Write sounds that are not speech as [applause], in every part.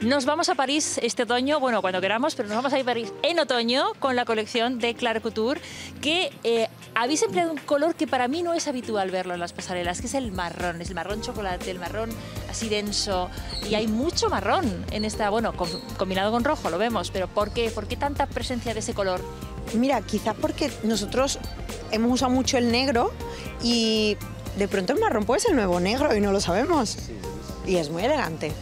Nos vamos a París este otoño, bueno, cuando queramos, pero nos vamos a ir a París en otoño con la colección de Claire Couture, que eh, habéis empleado un color que para mí no es habitual verlo en las pasarelas, que es el marrón, es el marrón chocolate, el marrón así denso, y hay mucho marrón en esta, bueno, combinado con rojo, lo vemos, pero ¿por qué? ¿Por qué tanta presencia de ese color? Mira, quizás porque nosotros hemos usado mucho el negro y de pronto el marrón puede ser el nuevo negro y no lo sabemos. Y es muy elegante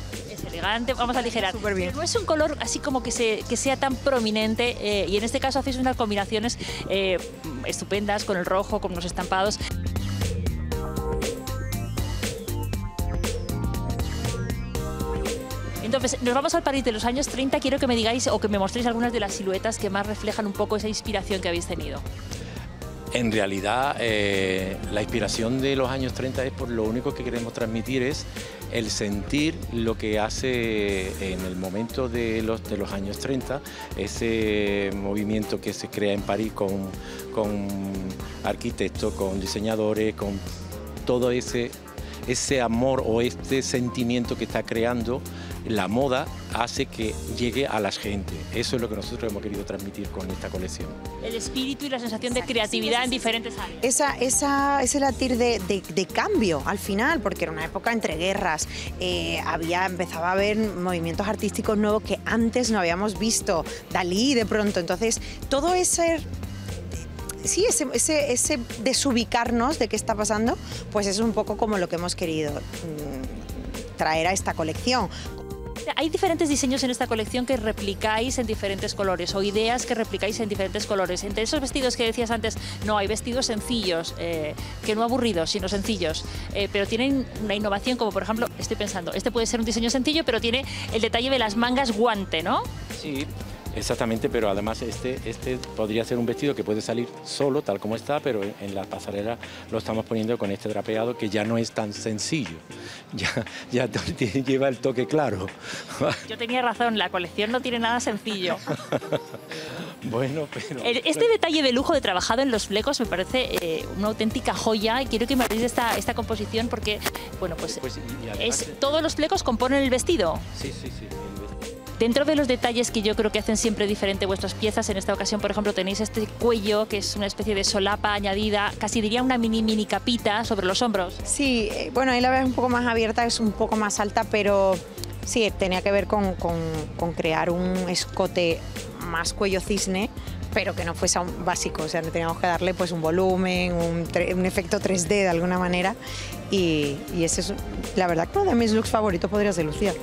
vamos a aligerar. bien. no es un color así como que, se, que sea tan prominente eh, y en este caso hacéis unas combinaciones eh, estupendas con el rojo, con los estampados. Entonces, nos vamos al París de los años 30. Quiero que me digáis o que me mostréis algunas de las siluetas que más reflejan un poco esa inspiración que habéis tenido. En realidad, eh, la inspiración de los años 30 es por lo único que queremos transmitir es el sentir lo que hace en el momento de los, de los años 30, ese movimiento que se crea en París con, con arquitectos, con diseñadores, con todo ese, ese amor o este sentimiento que está creando la moda hace que llegue a la gente. Eso es lo que nosotros hemos querido transmitir con esta colección. El espíritu y la sensación de creatividad en diferentes áreas. Esa, esa, ese latir de, de, cambio al final, porque era una época entre guerras, eh, había, empezaba a haber movimientos artísticos nuevos que antes no habíamos visto, Dalí de pronto, entonces todo ese sí, ese, ese, ese, desubicarnos de qué está pasando, pues es un poco como lo que hemos querido mm, traer a esta colección. Hay diferentes diseños en esta colección que replicáis en diferentes colores o ideas que replicáis en diferentes colores. Entre esos vestidos que decías antes, no, hay vestidos sencillos, eh, que no aburridos, sino sencillos, eh, pero tienen una innovación como por ejemplo, estoy pensando, este puede ser un diseño sencillo, pero tiene el detalle de las mangas guante, ¿no? Sí, Exactamente, pero además este, este podría ser un vestido que puede salir solo, tal como está, pero en la pasarela lo estamos poniendo con este drapeado que ya no es tan sencillo, [laughs] ya, ya [laughs] lleva el toque claro. [laughs] Yo tenía razón, la colección no tiene nada sencillo. bueno, pero... Este detalle de lujo de trabajado en los flecos me parece eh, una auténtica joya y quiero que me habléis de esta, esta composición porque, bueno, pues, pues es, todos los flecos componen el vestido. Sí, sí, sí. Dentro de los detalles que yo creo que hacen siempre diferente vuestras piezas, en esta ocasión, por ejemplo, tenéis este cuello, que es una especie de solapa añadida, casi diría una mini mini capita sobre los hombros. Sí, eh, bueno, ahí la ves un poco más abierta, es un poco más alta, pero sí, tenía que ver con, crear un escote más cuello cisne, pero que no fuese un básico, o sea, teníamos que darle pues un volumen, un, efecto 3D de alguna manera y, ese es, la verdad uno de mis looks favoritos podría ser Lucía.